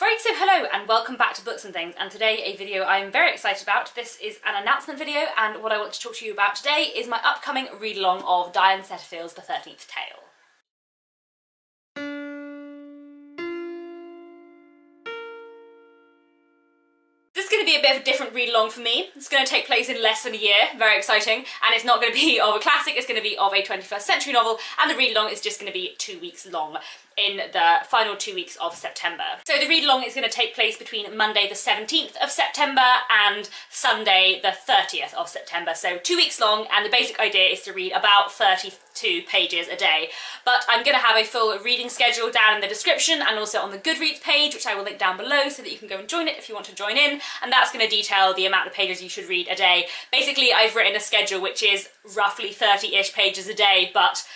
Right, so hello and welcome back to Books and Things and today a video I'm very excited about. This is an announcement video and what I want to talk to you about today is my upcoming read-along of Diane Setterfield's The Thirteenth Tale. Be a bit of a different read-along for me. It's going to take place in less than a year, very exciting, and it's not going to be of a classic, it's going to be of a 21st century novel, and the read-along is just going to be two weeks long in the final two weeks of September. So the read-along is going to take place between Monday the 17th of September and Sunday the 30th of September, so two weeks long, and the basic idea is to read about 32 pages a day. But I'm going to have a full reading schedule down in the description and also on the Goodreads page, which I will link down below so that you can go and join it if you want to join in, and that's going to detail the amount of pages you should read a day. Basically, I've written a schedule which is roughly 30-ish pages a day, but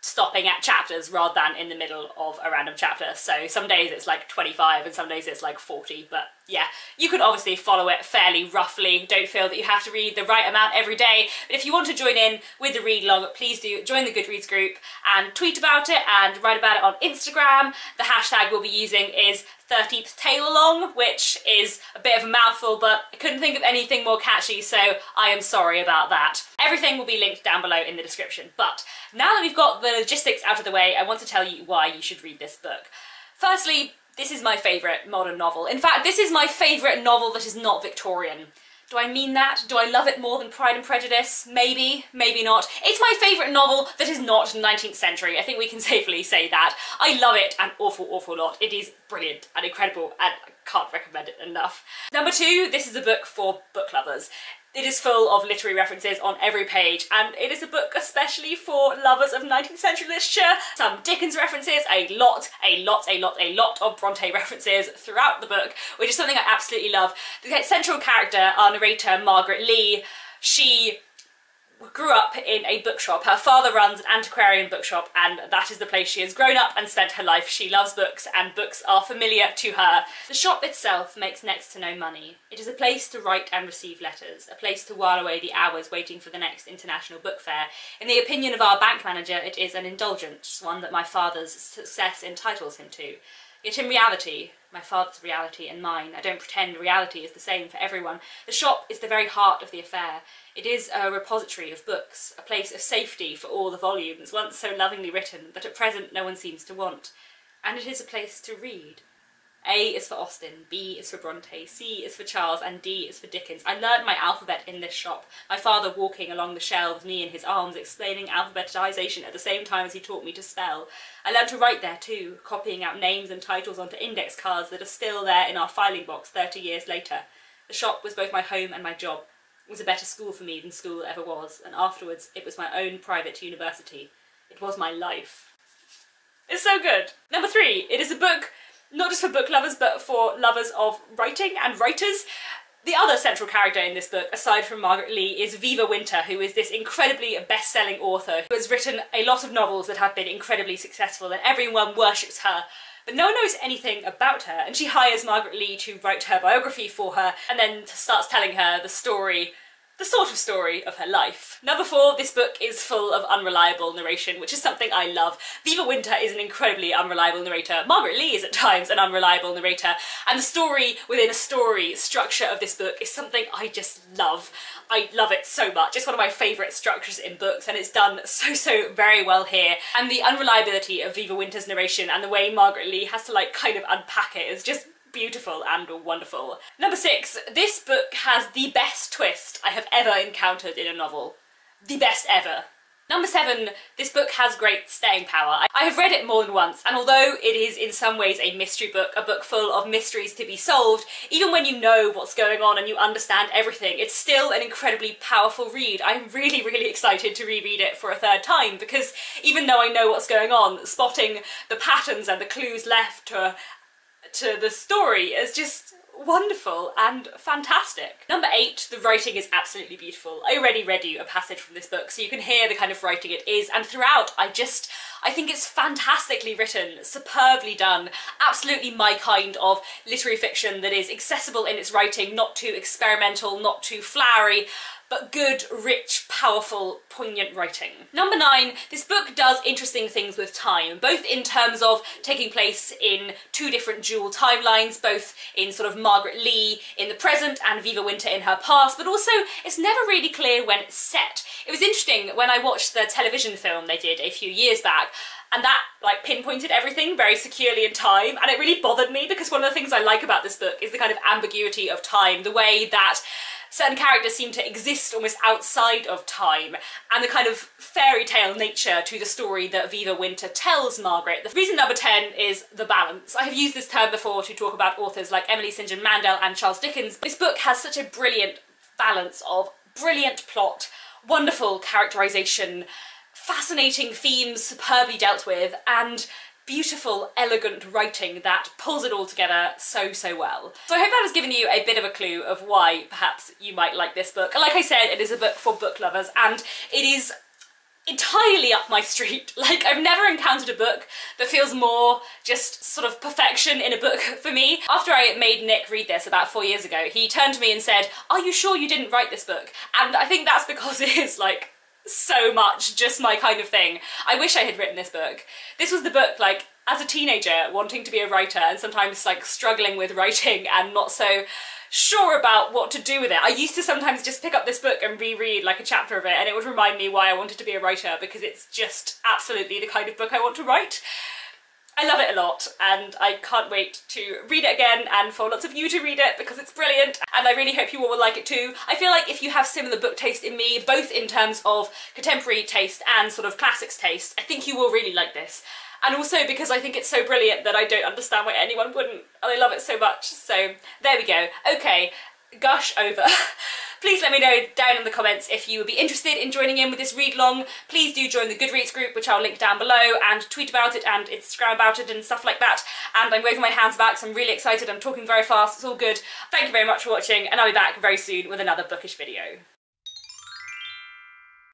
stopping at chapters rather than in the middle of a random chapter. So some days it's like 25 and some days it's like 40, but yeah, you can obviously follow it fairly roughly. Don't feel that you have to read the right amount every day. But if you want to join in with the read log, please do join the Goodreads group and tweet about it and write about it on Instagram. The hashtag we'll be using is 13th Tale Along, which is a bit of a mouthful, but I couldn't think of anything more catchy, so I am sorry about that. Everything will be linked down below in the description. But now that we've got the logistics out of the way, I want to tell you why you should read this book. Firstly, this is my favourite modern novel. In fact, this is my favourite novel that is not Victorian. Do I mean that? Do I love it more than Pride and Prejudice? Maybe, maybe not. It's my favourite novel that is not 19th century. I think we can safely say that. I love it an awful, awful lot. It is brilliant and incredible and I can't recommend it enough. Number two, this is a book for book lovers. It is full of literary references on every page and it is a book especially for lovers of 19th century literature. Some Dickens references, a lot, a lot, a lot, a lot of Bronte references throughout the book, which is something I absolutely love. The central character, our narrator Margaret Lea, she grew up in a bookshop. Her father runs an antiquarian bookshop and that is the place she has grown up and spent her life. She loves books and books are familiar to her. The shop itself makes next to no money. It is a place to write and receive letters, a place to while away the hours waiting for the next international book fair. In the opinion of our bank manager, it is an indulgence, one that my father's success entitles him to. Yet in reality, my father's reality and mine, I don't pretend reality is the same for everyone. The shop is the very heart of the affair. It is a repository of books, a place of safety for all the volumes, once so lovingly written, that at present no one seems to want. And it is a place to read. A is for Austen, B is for Bronte, C is for Charles, and D is for Dickens. I learned my alphabet in this shop, my father walking along the shelves, me in his arms, explaining alphabetisation at the same time as he taught me to spell. I learned to write there too, copying out names and titles onto index cards that are still there in our filing box 30 years later. The shop was both my home and my job, It was a better school for me than school ever was, and afterwards it was my own private university. It was my life. It's so good. Number three, it is a book not just for book lovers but for lovers of writing and writers. The other central character in this book, aside from Margaret Lea, is Vida Winter, who is this incredibly best-selling author who has written a lot of novels that have been incredibly successful and everyone worships her but no one knows anything about her and she hires Margaret Lea to write her biography for her and then starts telling her the story the sort of story of her life. Number four, this book is full of unreliable narration, which is something I love. Vida Winter is an incredibly unreliable narrator. Margaret Lea is at times an unreliable narrator, and the story within a story structure of this book is something I just love. I love it so much. It's one of my favourite structures in books, and it's done so, so very well here. And the unreliability of Vida Winter's narration and the way Margaret Lea has to like kind of unpack it is just beautiful and wonderful. Number six, this book has the best twist I have ever encountered in a novel. The best ever. Number seven, this book has great staying power. I have read it more than once, and although it is in some ways a mystery book, a book full of mysteries to be solved, even when you know what's going on and you understand everything, it's still an incredibly powerful read. I'm really, really excited to reread it for a third time because even though I know what's going on, spotting the patterns and the clues left to to the story is just wonderful and fantastic. Number eight, the writing is absolutely beautiful. I already read you a passage from this book so you can hear the kind of writing it is and throughout I just, I think it's fantastically written, superbly done, absolutely my kind of literary fiction that is accessible in its writing, not too experimental, not too flowery, but good, rich, powerful, poignant writing. Number nine, this book does interesting things with time, both in terms of taking place in two different dual timelines, both in sort of Margaret Lea in the present and Vida Winter in her past, but also it's never really clear when it's set. It was interesting when I watched the television film they did a few years back, and that like pinpointed everything very securely in time and it really bothered me because one of the things I like about this book is the kind of ambiguity of time, the way that certain characters seem to exist almost outside of time and the kind of fairy tale nature to the story that Vida Winter tells Margaret. The reason number 10 is the balance. I have used this term before to talk about authors like Emily St John Mandel and Charles Dickens. This book has such a brilliant balance of brilliant plot, wonderful characterization, fascinating themes superbly dealt with, and beautiful, elegant writing that pulls it all together so, so well. So I hope that has given you a bit of a clue of why perhaps you might like this book. Like I said, it is a book for book lovers and it is entirely up my street. Like, I've never encountered a book that feels more just sort of perfection in a book for me. After I made Nick read this about four years ago, he turned to me and said, are you sure you didn't write this book? And I think that's because it is like so much just my kind of thing. I wish I had written this book. This was the book, like, as a teenager, wanting to be a writer and sometimes, like, struggling with writing and not so sure about what to do with it. I used to sometimes just pick up this book and reread like a chapter of it and it would remind me why I wanted to be a writer because it's just absolutely the kind of book I want to write. I love it a lot and I can't wait to read it again and for lots of you to read it because it's brilliant and I really hope you all will like it too. I feel like if you have similar book taste in me, both in terms of contemporary taste and sort of classics taste, I think you will really like this. And also because I think it's so brilliant that I don't understand why anyone wouldn't. And I love it so much. So there we go. Okay, gush over. Please let me know down in the comments if you would be interested in joining in with this read long. Please do join the Goodreads group, which I'll link down below, and tweet about it and Instagram about it and stuff like that. And I'm waving my hands back, so I'm really excited. I'm talking very fast. It's all good. Thank you very much for watching, and I'll be back very soon with another bookish video.